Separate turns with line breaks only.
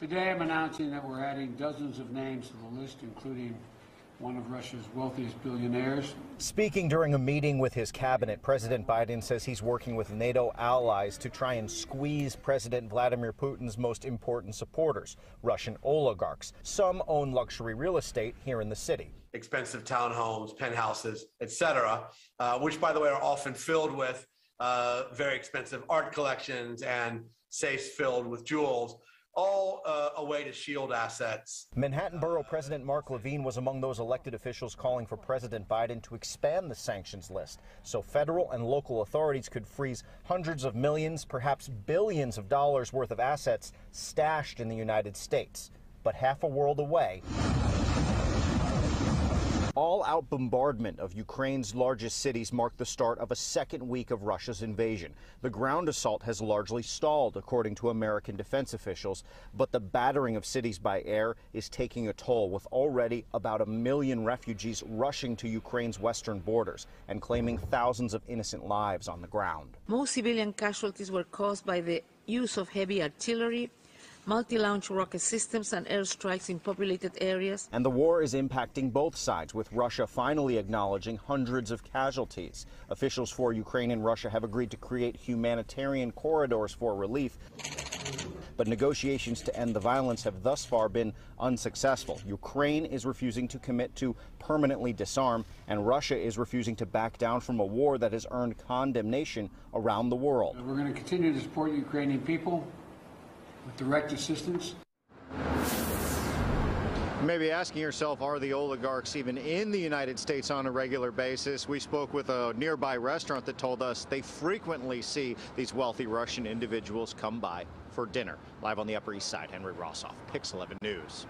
Today, I'm announcing that we're adding dozens of names to the list, including one of Russia's wealthiest billionaires.
Speaking during a meeting with his cabinet, President Biden says he's working with NATO allies to try and squeeze President Vladimir Putin's most important supporters, Russian oligarchs. Some own luxury real estate here in the city.
Expensive townhomes, penthouses, etc., uh, which, by the way, are often filled with uh, very expensive art collections and safes filled with jewels all uh, a way to shield assets.
Manhattan Borough President Mark Levine was among those elected officials calling for President Biden to expand the sanctions list so federal and local authorities could freeze hundreds of millions, perhaps billions of dollars worth of assets stashed in the United States. But half a world away, all out bombardment of Ukraine's largest cities marked the start of a second week of Russia's invasion. The ground assault has largely stalled, according to American defense officials, but the battering of cities by air is taking a toll, with already about a million refugees rushing to Ukraine's western borders and claiming thousands of innocent lives on the ground.
Most civilian casualties were caused by the use of heavy artillery multi-launch rocket systems and airstrikes in populated areas.
And the war is impacting both sides, with Russia finally acknowledging hundreds of casualties. Officials for Ukraine and Russia have agreed to create humanitarian corridors for relief. But negotiations to end the violence have thus far been unsuccessful. Ukraine is refusing to commit to permanently disarm, and Russia is refusing to back down from a war that has earned condemnation around the world.
We're going to continue to support the Ukrainian people with direct assistance.
You may be asking yourself, are the oligarchs even in the United States on a regular basis? We spoke with a nearby restaurant that told us they frequently see these wealthy Russian individuals come by for dinner. Live on the Upper East Side, Henry Rosoff, Pix 11 News.